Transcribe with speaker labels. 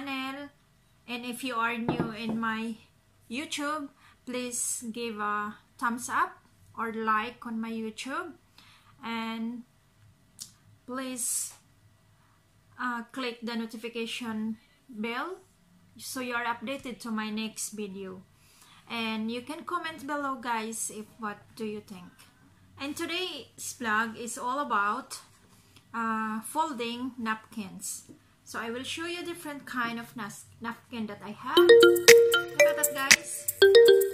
Speaker 1: channel. And if you are new in my YouTube, please give a thumbs up or like on my YouTube. And please uh, click the notification bell so you are updated to my next video. And you can comment below guys if what do you think. And today's vlog is all about uh, folding napkins. So I will show you different kind of napkin that I have. Look at that guys.